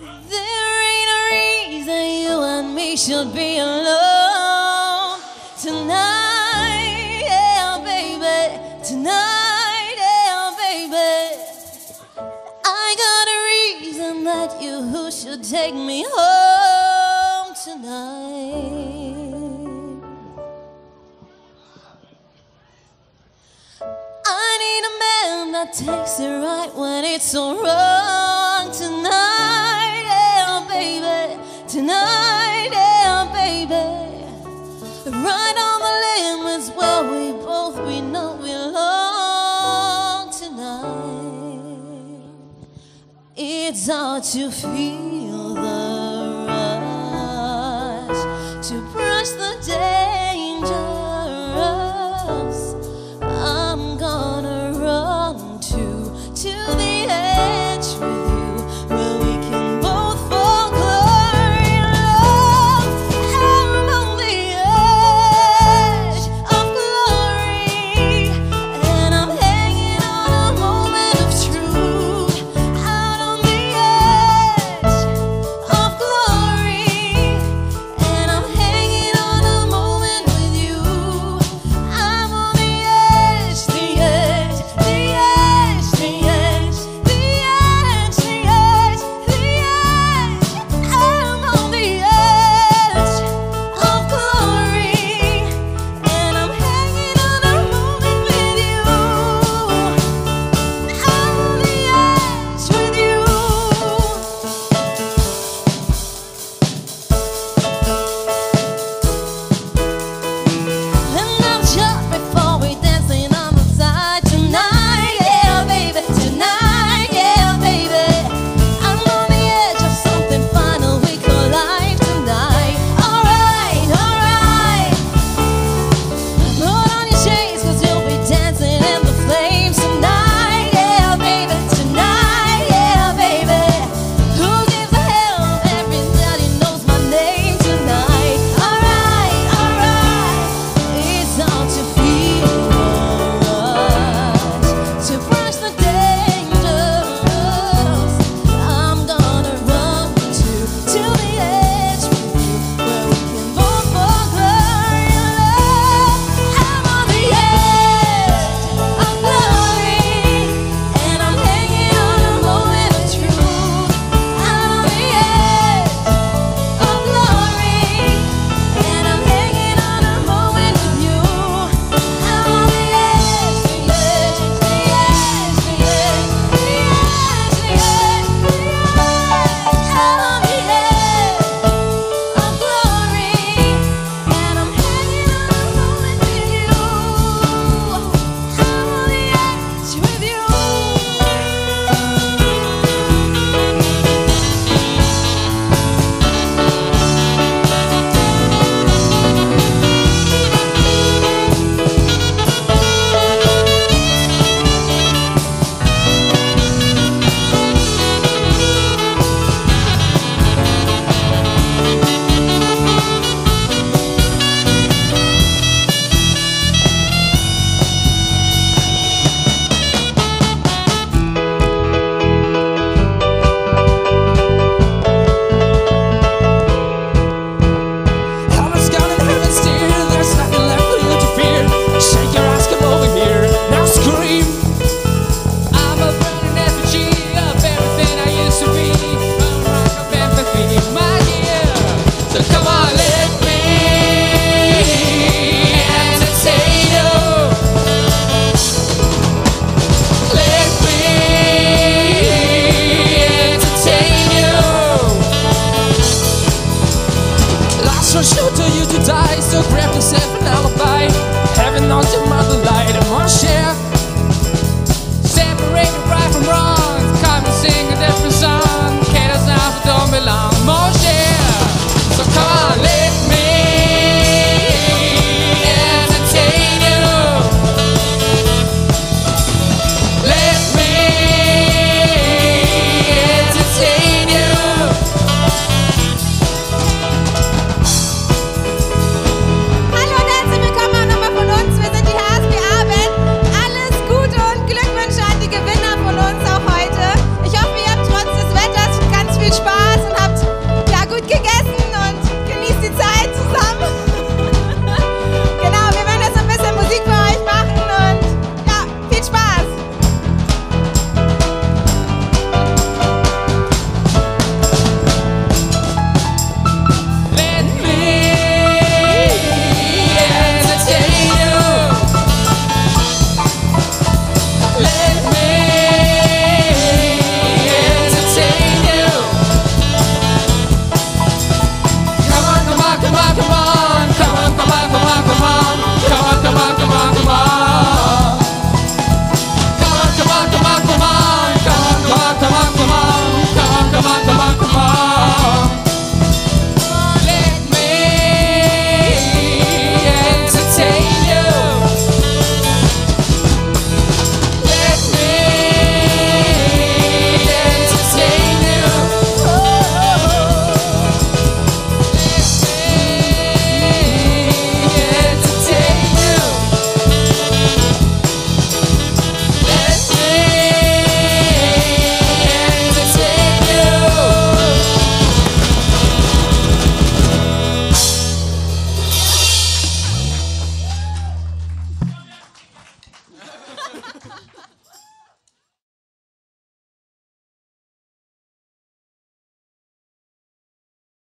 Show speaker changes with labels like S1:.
S1: There ain't a reason you and me should be alone tonight, yeah, baby. Tonight, yeah, baby. I got a reason that you should take me home tonight. I need a man that takes it right when it's so wrong tonight. Start to feel the rush to So sure to you to die So grab yourself an alibi. Heaven knows your mother lied And one share Separated right from wrong Come and sing a
S2: different song